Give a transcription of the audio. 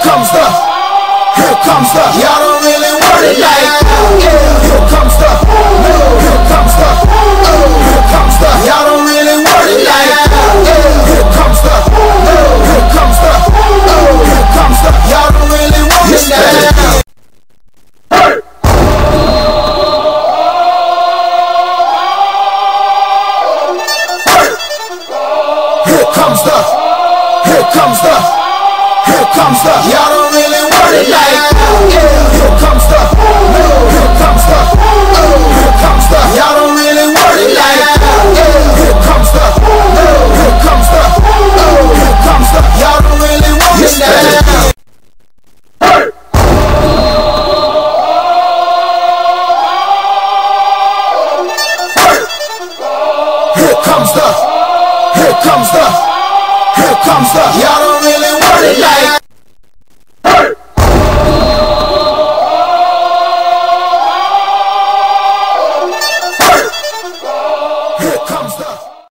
comes the, y'all don't really want it like that. Yeah, here comes the, here comes the, here comes the, y'all don't really want it like that. Yeah, here comes the, here comes the, here comes the, y'all don't really want it like that. Here comes the, here comes the, here comes the, y'all don't really want it like. Yeah, here comes the, here comes the, here comes the, y'all don't really want it like. Yeah, here comes the, here comes the, here comes the, y'all don't really want it like. Here comes the, here comes the, here comes the, y'all don't Party like